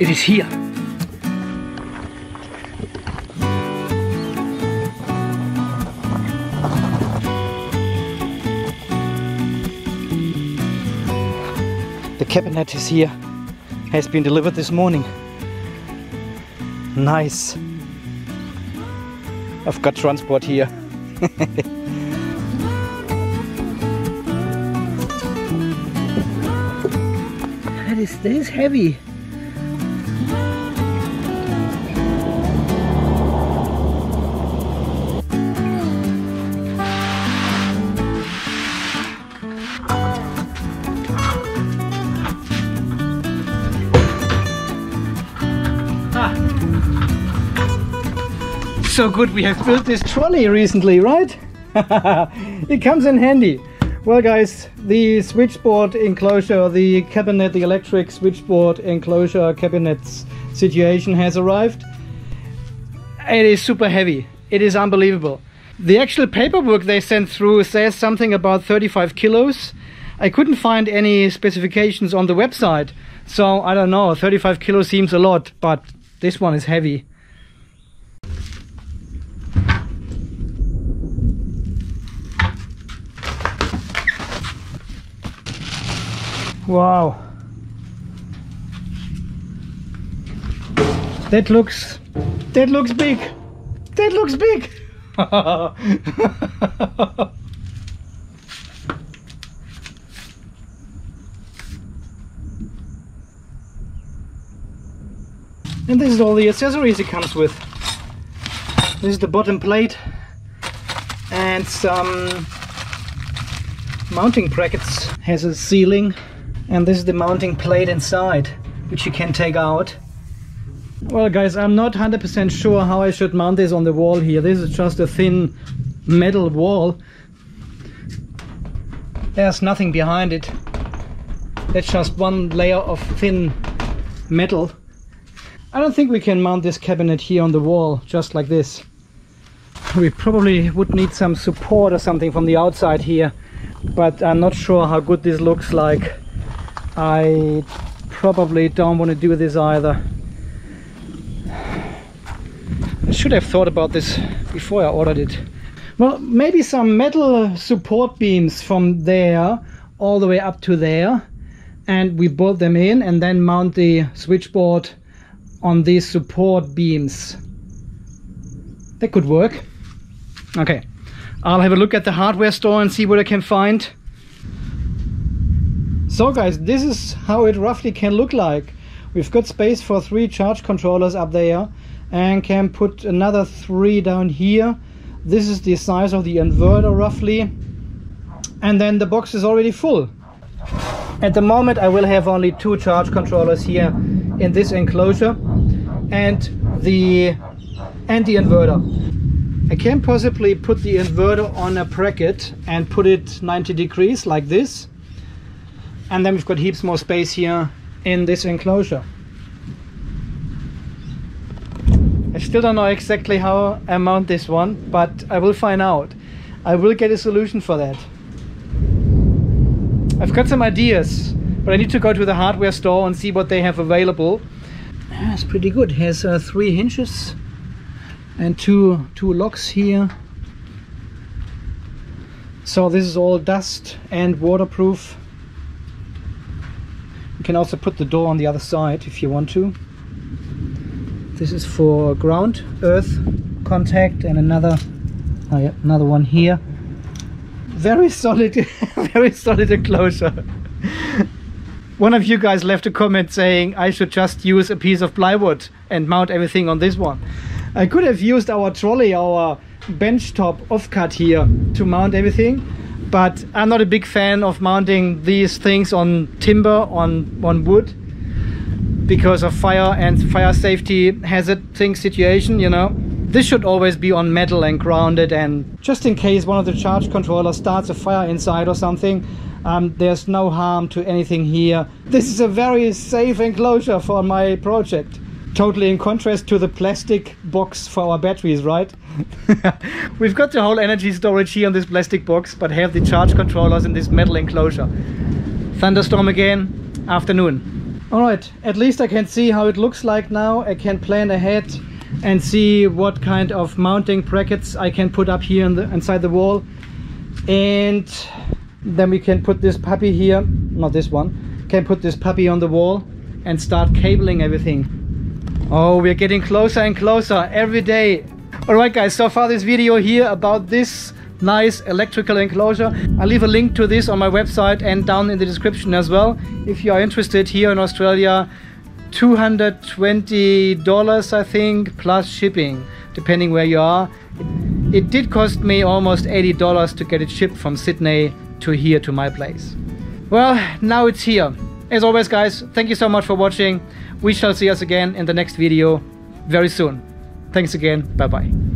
It is here. The cabinet is here. Has been delivered this morning. Nice. I've got transport here. that is that is heavy. So good we have built this trolley recently, right? it comes in handy. Well guys, the switchboard enclosure, the cabinet, the electric switchboard enclosure cabinets situation has arrived. It is super heavy. It is unbelievable. The actual paperwork they sent through says something about 35 kilos. I couldn't find any specifications on the website. So I don't know, 35 kilos seems a lot, but this one is heavy. Wow. That looks that looks big. That looks big. and this is all the accessories it comes with. This is the bottom plate and some mounting brackets. Has a ceiling and this is the mounting plate inside which you can take out. Well guys I'm not 100% sure how I should mount this on the wall here. This is just a thin metal wall. There's nothing behind it. That's just one layer of thin metal. I don't think we can mount this cabinet here on the wall just like this. We probably would need some support or something from the outside here but I'm not sure how good this looks like I probably don't want to do this either. I should have thought about this before I ordered it. Well, maybe some metal support beams from there all the way up to there and we bolt them in and then mount the switchboard on these support beams. That could work. Okay, I'll have a look at the hardware store and see what I can find. So guys, this is how it roughly can look like. We've got space for three charge controllers up there and can put another three down here. This is the size of the inverter roughly. And then the box is already full. At the moment I will have only two charge controllers here in this enclosure and the and the inverter. I can possibly put the inverter on a bracket and put it 90 degrees like this and then we've got heaps more space here in this enclosure. I still don't know exactly how I mount this one, but I will find out. I will get a solution for that. I've got some ideas, but I need to go to the hardware store and see what they have available. Ah, it's pretty good. It has uh, three hinges and two two locks here. So this is all dust and waterproof. Can also put the door on the other side if you want to. This is for ground, earth contact and another, oh yeah, another one here. Very solid, very solid enclosure. one of you guys left a comment saying I should just use a piece of plywood and mount everything on this one. I could have used our trolley, our bench top offcut here to mount everything but I'm not a big fan of mounting these things on timber on on wood because of fire and fire safety hazard thing situation you know. This should always be on metal and grounded and just in case one of the charge controllers starts a fire inside or something um, there's no harm to anything here. This is a very safe enclosure for my project totally in contrast to the plastic box for our batteries, right? We've got the whole energy storage here on this plastic box, but have the charge controllers in this metal enclosure. Thunderstorm again, afternoon. All right, at least I can see how it looks like now. I can plan ahead and see what kind of mounting brackets I can put up here in the, inside the wall. And then we can put this puppy here, not this one, can put this puppy on the wall and start cabling everything. Oh, we're getting closer and closer every day. All right, guys, so far this video here about this nice electrical enclosure. I'll leave a link to this on my website and down in the description as well. If you are interested here in Australia, $220 I think plus shipping depending where you are. It did cost me almost $80 to get it shipped from Sydney to here to my place. Well, now it's here. As always guys, thank you so much for watching. We shall see us again in the next video very soon. Thanks again. Bye bye.